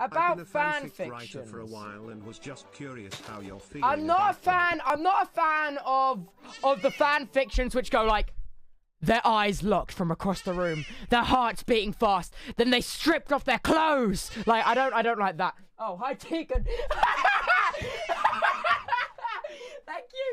About I've been a fan, fan fiction writer for a while and was just curious how you're feeling. I'm not a fan. Them. I'm not a fan of of the fan fictions which go like their eyes locked from across the room, their hearts beating fast, then they stripped off their clothes. Like I don't I don't like that. Oh, hi Tegan. Thank you.